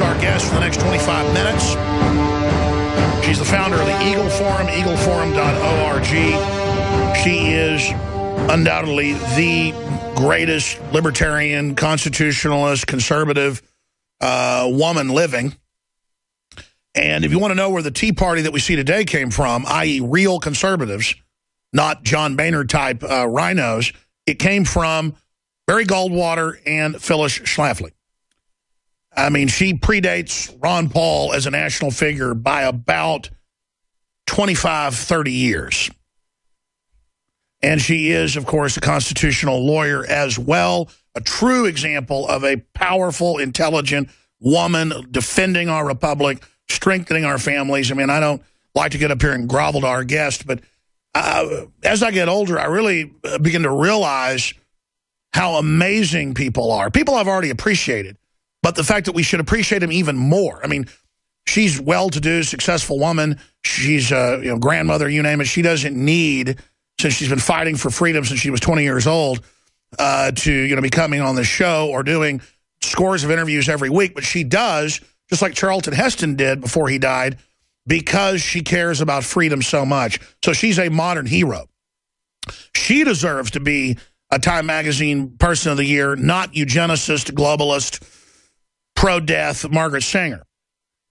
our guest for the next 25 minutes. She's the founder of the Eagle Forum, eagleforum.org. She is undoubtedly the greatest libertarian, constitutionalist, conservative uh, woman living. And if you want to know where the Tea Party that we see today came from, i.e. real conservatives, not John Boehner type uh, RINOs, it came from Barry Goldwater and Phyllis Schlafly. I mean, she predates Ron Paul as a national figure by about 25, 30 years. And she is, of course, a constitutional lawyer as well, a true example of a powerful, intelligent woman defending our republic, strengthening our families. I mean, I don't like to get up here and grovel to our guest, but uh, as I get older, I really uh, begin to realize how amazing people are. People I've already appreciated, but the fact that we should appreciate him even more. I mean, she's well-to-do, successful woman. She's a you know, grandmother, you name it. She doesn't need, since she's been fighting for freedom since she was 20 years old, uh, to you know be coming on the show or doing scores of interviews every week. But she does, just like Charlton Heston did before he died, because she cares about freedom so much. So she's a modern hero. She deserves to be a Time Magazine Person of the Year, not eugenicist, globalist, pro-death Margaret Sanger.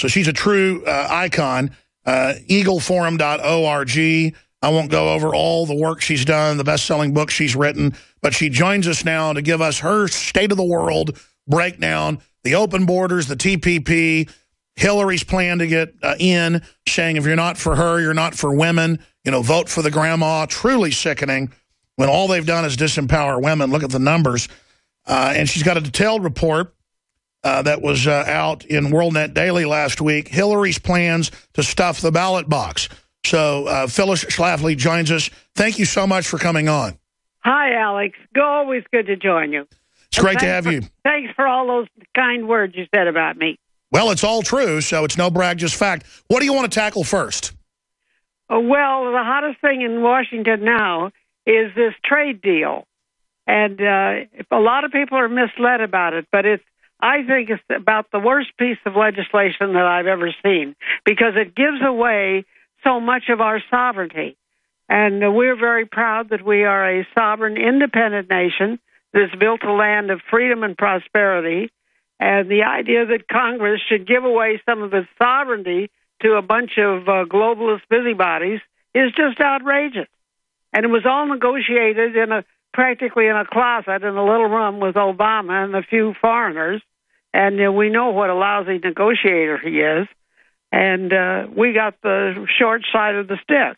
So she's a true uh, icon. Uh, eagleforum.org. I won't go over all the work she's done, the best-selling book she's written, but she joins us now to give us her state of the world breakdown, the open borders, the TPP, Hillary's plan to get uh, in, saying if you're not for her, you're not for women, you know, vote for the grandma. Truly sickening when all they've done is disempower women. Look at the numbers. Uh, and she's got a detailed report uh, that was uh, out in WorldNet Daily last week, Hillary's plans to stuff the ballot box. So uh, Phyllis Schlafly joins us. Thank you so much for coming on. Hi, Alex. Go, always good to join you. It's great to have for, you. Thanks for all those kind words you said about me. Well, it's all true, so it's no brag, just fact. What do you want to tackle first? Uh, well, the hottest thing in Washington now is this trade deal. And uh, a lot of people are misled about it, but it's I think it's about the worst piece of legislation that I've ever seen because it gives away so much of our sovereignty. And we're very proud that we are a sovereign, independent nation that's built a land of freedom and prosperity and the idea that Congress should give away some of its sovereignty to a bunch of uh, globalist busybodies is just outrageous. And it was all negotiated in a practically in a closet in a little room with Obama and a few foreigners. And uh, we know what a lousy negotiator he is. And uh, we got the short side of the stick.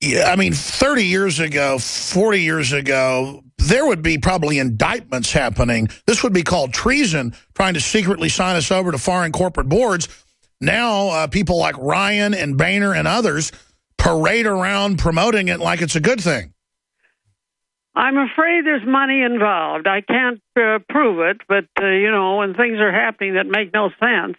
Yeah, I mean, 30 years ago, 40 years ago, there would be probably indictments happening. This would be called treason, trying to secretly sign us over to foreign corporate boards. Now, uh, people like Ryan and Boehner and others parade around promoting it like it's a good thing. I'm afraid there's money involved. I can't uh, prove it, but, uh, you know, when things are happening that make no sense,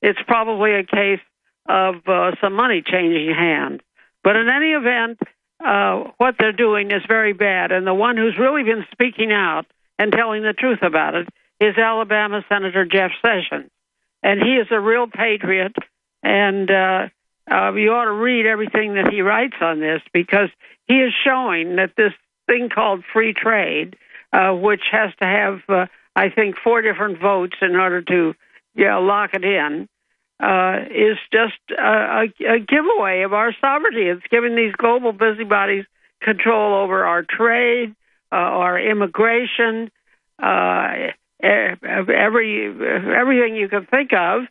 it's probably a case of uh, some money changing hands. But in any event, uh, what they're doing is very bad. And the one who's really been speaking out and telling the truth about it is Alabama Senator Jeff Sessions. And he is a real patriot. And uh, uh, you ought to read everything that he writes on this because he is showing that this thing called free trade, uh, which has to have, uh, I think, four different votes in order to yeah, lock it in, uh, is just a, a, giveaway of our sovereignty. It's giving these global busybodies control over our trade, uh, our immigration, uh, every everything you can think of,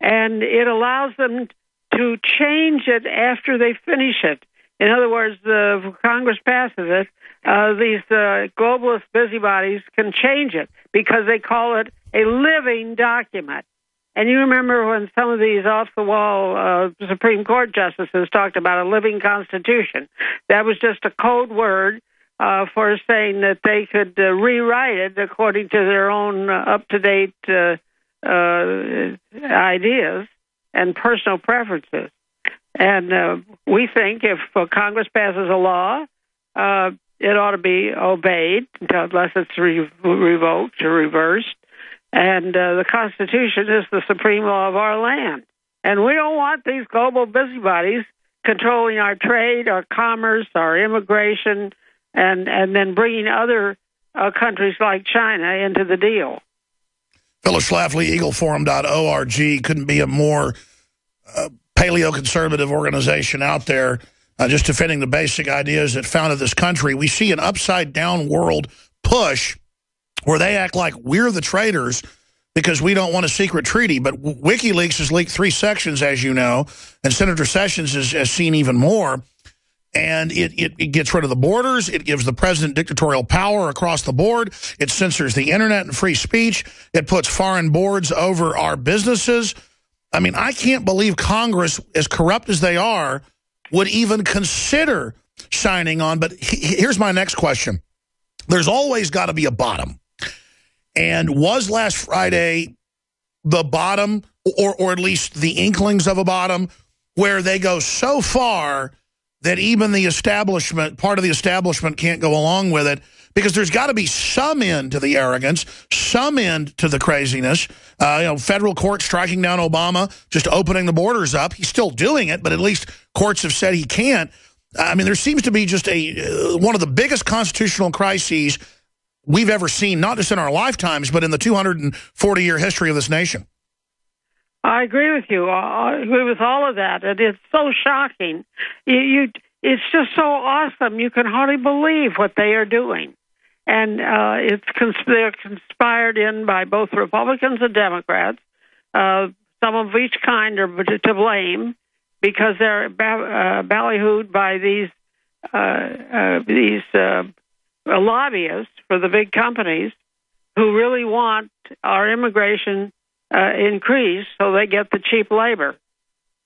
and it allows them to change it after they finish it. In other words, the Congress passes it. Uh, these uh, globalist busybodies can change it because they call it a living document. And you remember when some of these off the wall uh, Supreme Court justices talked about a living constitution. That was just a code word uh, for saying that they could uh, rewrite it according to their own uh, up to date uh, uh, ideas and personal preferences. And uh, we think if uh, Congress passes a law, uh, it ought to be obeyed unless it's re- revoked or reversed. And uh, the Constitution is the supreme law of our land. And we don't want these global busybodies controlling our trade, our commerce, our immigration, and, and then bringing other uh, countries like China into the deal. Phyllis Schlafly, eagleforum.org, couldn't be a more uh, paleo-conservative organization out there uh, just defending the basic ideas that founded this country. We see an upside-down world push where they act like we're the traitors because we don't want a secret treaty. But WikiLeaks has leaked three sections, as you know, and Senator Sessions has, has seen even more. And it, it, it, gets rid of the borders. It gives the president dictatorial power across the board. It censors the internet and free speech. It puts foreign boards over our businesses. I mean, I can't believe Congress, as corrupt as they are, would even consider signing on. But here's my next question. There's always got to be a bottom. And was last Friday the bottom, or, or at least the inklings of a bottom, where they go so far that even the establishment, part of the establishment can't go along with it, because there's got to be some end to the arrogance, some end to the craziness. Uh, you know, federal court striking down Obama, just opening the borders up. He's still doing it, but at least courts have said he can't. I mean, there seems to be just a uh, one of the biggest constitutional crises we've ever seen, not just in our lifetimes, but in the 240-year history of this nation. I agree with you. I agree with all of that. It's so shocking. You, you, it's just so awesome. You can hardly believe what they are doing. And uh, it's cons they're conspired in by both Republicans and Democrats. Uh, some of each kind are to blame because they're ba- uh, ballyhooed by these uh, uh, these uh, lobbyists for the big companies who really want our immigration uh, increased so they get the cheap labor.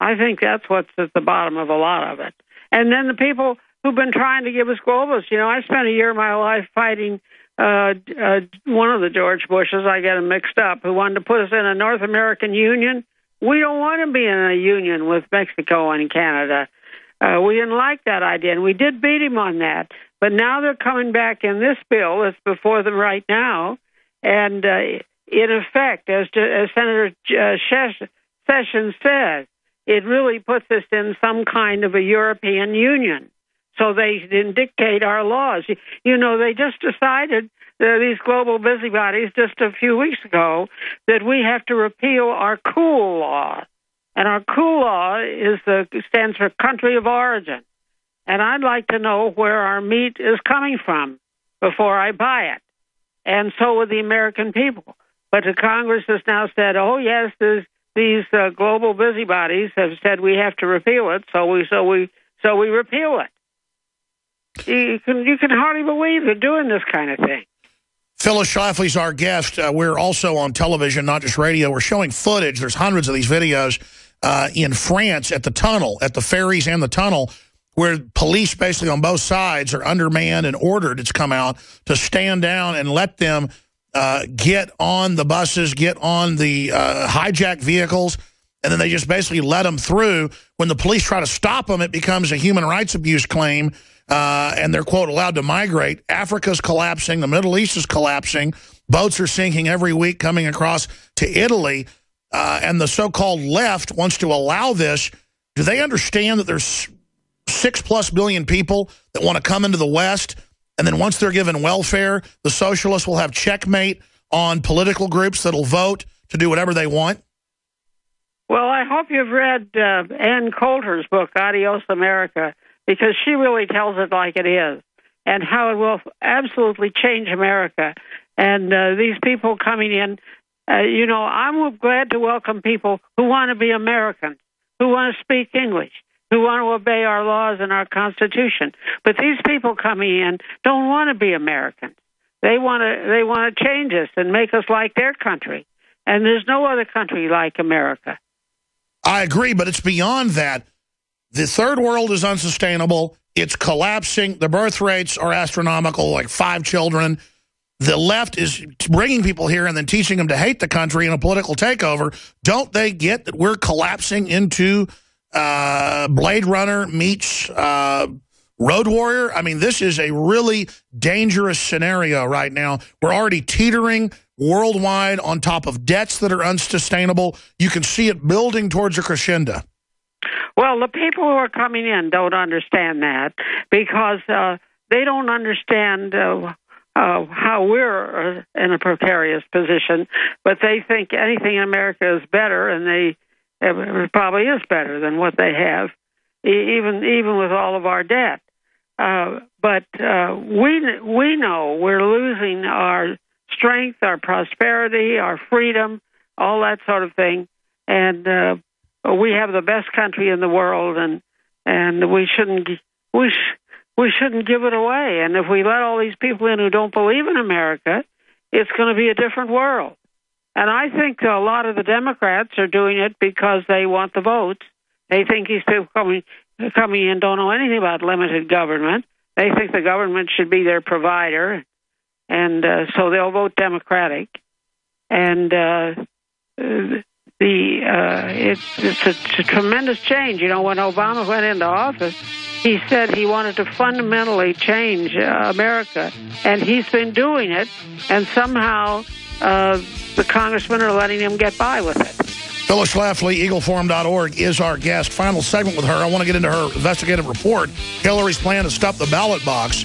I think that's what's at the bottom of a lot of it. And then the people who've been trying to give us globalists. You know, I spent a year of my life fighting uh, uh, one of the George Bushes. I get him mixed up. Who wanted to put us in a North American Union? We don't want to be in a union with Mexico and Canada. Uh, we didn't like that idea, and we did beat him on that. But now they're coming back in this bill that's before them right now, and uh, in effect, as, as Senator uh, Sessions says, it really puts us in some kind of a European Union. So they didn't dictate our laws. You know, they just decided uh, these global busybodies just a few weeks ago that we have to repeal our cool law. And our cool law is the stands for country of origin. And I'd like to know where our meat is coming from before I buy it. And so would the American people. But the Congress has now said, oh yes, these uh, global busybodies have said we have to repeal it, so we so we so we repeal it. You can hardly believe they're doing this kind of thing. Phyllis Schlafly's our guest. Uh, we're also on television, not just radio. We're showing footage. There's hundreds of these videos uh, in France at the tunnel, at the ferries and the tunnel, where police basically on both sides are undermanned and ordered, it's come out, to stand down and let them uh, get on the buses, get on the uh, hijacked vehicles, and then they just basically let them through. When the police try to stop them, it becomes a human rights abuse claim uh, and they're, quote, allowed to migrate. Africa's collapsing. The Middle East is collapsing. Boats are sinking every week coming across to Italy. Uh, and the so-called left wants to allow this. Do they understand that there's six-plus billion people that want to come into the West, and then once they're given welfare, the socialists will have checkmate on political groups that'll vote to do whatever they want? Well, I hope you've read uh, Ann Coulter's book, Adios America because she really tells it like it is and how it will absolutely change America. And uh, these people coming in, uh, you know, I'm glad to welcome people who want to be Americans, who want to speak English, who want to obey our laws and our Constitution. But these people coming in don't want to be Americans. They want to they want to change us and make us like their country. And there's no other country like America. I agree, but it's beyond that. The third world is unsustainable. It's collapsing. The birth rates are astronomical, like five children. The left is bringing people here and then teaching them to hate the country in a political takeover. Don't they get that we're collapsing into uh, Blade Runner meets uh, Road Warrior? I mean, this is a really dangerous scenario right now. We're already teetering worldwide on top of debts that are unsustainable. You can see it building towards a crescendo. Well, the people who are coming in don't understand that because uh, they don't understand uh, uh, how we're uh, in a precarious position, but they think anything in America is better, and they it probably is better than what they have, even even with all of our debt. Uh, but uh, we we know we're losing our strength, our prosperity, our freedom, all that sort of thing, and uh, we have the best country in the world, and and we shouldn't we sh- we shouldn't give it away. And if we let all these people in who don't believe in America, it's going to be a different world. And I think a lot of the Democrats are doing it because they want the votes. They think these people coming coming in don't know anything about limited government. They think the government should be their provider, and uh, so they'll vote Democratic. And uh, the uh, it's, it's, a, it's a tremendous change. You know, when Obama went into office, he said he wanted to fundamentally change uh, America, and he's been doing it, and somehow uh, the congressmen are letting him get by with it. Phyllis Schlafly, EagleForum.org, is our guest. Final segment with her. I want to get into her investigative report. Hillary's plan to stop the ballot box.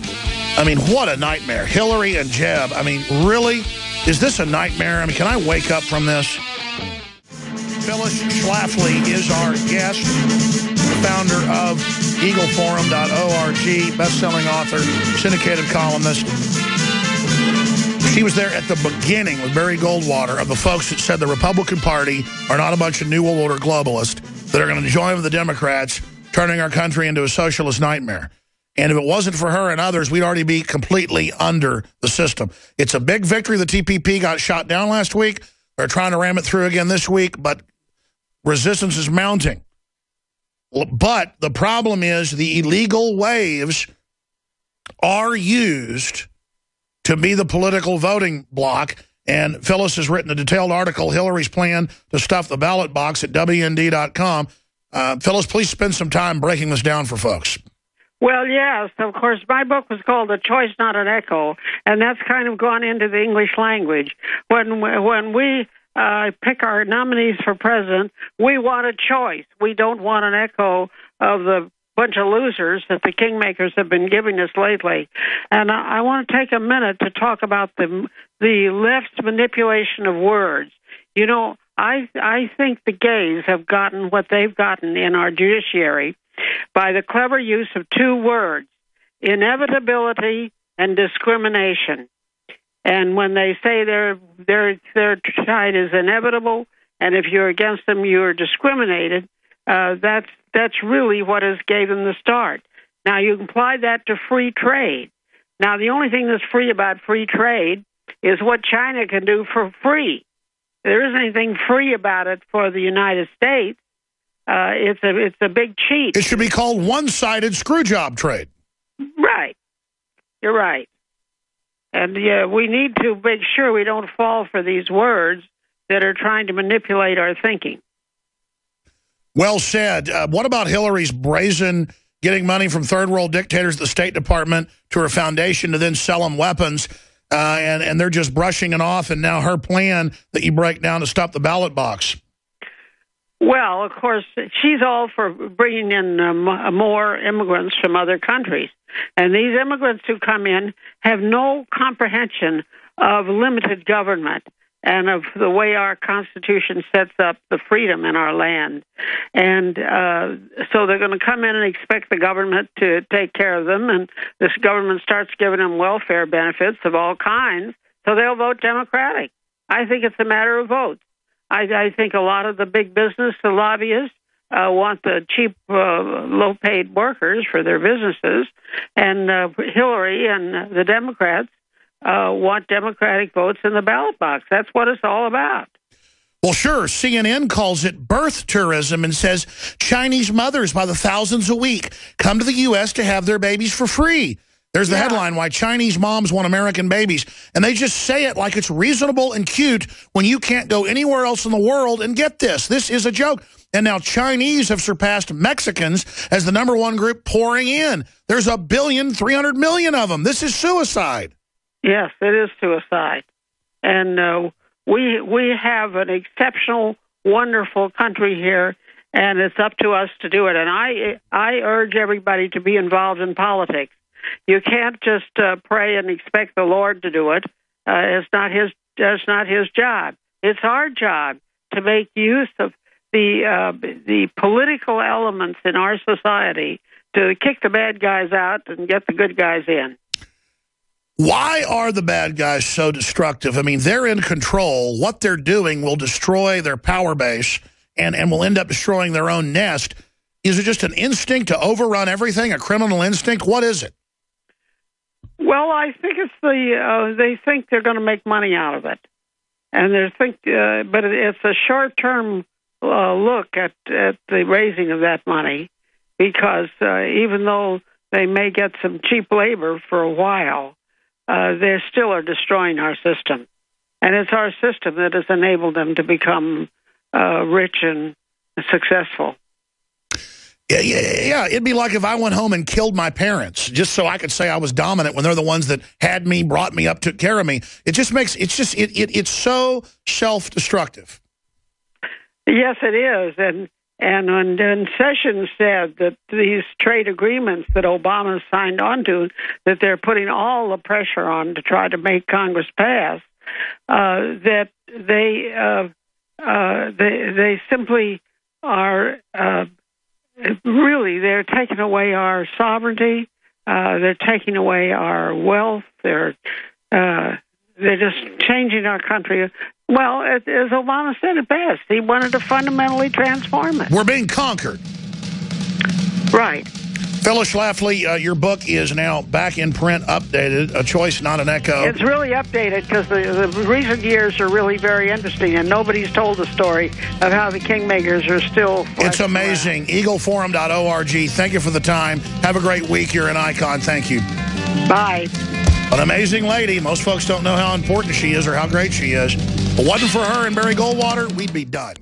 I mean, what a nightmare. Hillary and Jeb. I mean, really? Is this a nightmare? I mean, can I wake up from this? Phyllis Schlafly is our guest, founder of EagleForum.org, best-selling author, syndicated columnist. She was there at the beginning with Barry Goldwater of the folks that said the Republican Party are not a bunch of New World Order globalists that are going to join with the Democrats, turning our country into a socialist nightmare. And if it wasn't for her and others, we'd already be completely under the system. It's a big victory. The TPP got shot down last week. They're trying to ram it through again this week, but resistance is mounting. But the problem is the illegal waves are used to be the political voting block. And Phyllis has written a detailed article, Hillary's plan to stuff the ballot box at WND.com. Uh, Phyllis, please spend some time breaking this down for folks. Well, yes, of course. My book was called "A Choice, Not an Echo," and that's kind of gone into the English language. When when we uh, pick our nominees for president, we want a choice. We don't want an echo of the bunch of losers that the kingmakers have been giving us lately. And I, I want to take a minute to talk about the the left's manipulation of words. You know, I I think the gays have gotten what they've gotten in our judiciary by the clever use of two words: inevitability and discrimination. And when they say their their their side is inevitable, and if you're against them, you're discriminated. Uh, that's that's really what has gave them the start. Now you apply that to free trade. Now the only thing that's free about free trade is what China can do for free. There isn't anything free about it for the United States. Uh, it's a it's a big cheat. It should be called one-sided screw job trade. Right. You're right. And yeah, we need to make sure we don't fall for these words that are trying to manipulate our thinking. Well said. Uh, what about Hillary's brazen getting money from third world dictators at the State Department to her foundation to then sell them weapons? Uh, and, and they're just brushing it off. And now her plan that you break down to stop the ballot box. Well, of course, she's all for bringing in um, more immigrants from other countries. And these immigrants who come in have no comprehension of limited government and of the way our Constitution sets up the freedom in our land. And uh, so they're going to come in and expect the government to take care of them, and this government starts giving them welfare benefits of all kinds, so they'll vote Democratic. I think it's a matter of votes. I, I think a lot of the big business, the lobbyists, uh, want the cheap, uh, low-paid workers for their businesses, and uh, Hillary and the Democrats uh, want Democratic votes in the ballot box. That's what it's all about. Well, sure. CNN calls it birth tourism and says Chinese mothers by the thousands a week come to the U.S. to have their babies for free. There's the yeah. headline, Why Chinese Moms Want American Babies. And they just say it like it's reasonable and cute when you can't go anywhere else in the world and get this. This is a joke. And now Chinese have surpassed Mexicans as the number one group pouring in. There's a billion, 300 million of them. This is suicide. Yes, it is suicide. and uh, we we have an exceptional, wonderful country here, and it's up to us to do it. And I I urge everybody to be involved in politics. You can't just uh, pray and expect the Lord to do it. Uh, it's not his. It's not his job. It's our job to make use of the uh, the political elements in our society to kick the bad guys out and get the good guys in. Why are the bad guys so destructive? I mean, they're in control. What they're doing will destroy their power base and, and will end up destroying their own nest. Is it just an instinct to overrun everything, a criminal instinct? What is it? Well, I think it's the uh, they think they're going to make money out of it, and they think, uh, but it's a short-term uh, look at at the raising of that money, because uh, even though they may get some cheap labor for a while, uh, they still are destroying our system. And it's our system that has enabled them to become uh, rich and successful. Yeah, yeah, it'd be like if I went home and killed my parents just so I could say I was dominant when they're the ones that had me, brought me up, took care of me. It just makes, it's just, it, it it's so self-destructive. Yes, it is. And and when, when Sessions said that these trade agreements that Obama signed onto, that they're putting all the pressure on to try to make Congress pass, uh, that they uh, uh, they they simply are uh, really they're taking away our sovereignty. Uh, they're taking away our wealth. They're uh, they're just changing our country. Well, as Obama said it best, he wanted to fundamentally transform it. We're being conquered. Right. Phyllis Schlafly, uh, your book is now back in print, updated, A Choice, Not an Echo. It's really updated because the, the recent years are really very interesting, and nobody's told the story of how the kingmakers are still... It's amazing. Around. Eagleforum.org. Thank you for the time. Have a great week. You're an icon. Thank you. Bye. An amazing lady. Most folks don't know how important she is or how great she is. If it wasn't for her and Barry Goldwater, we'd be done.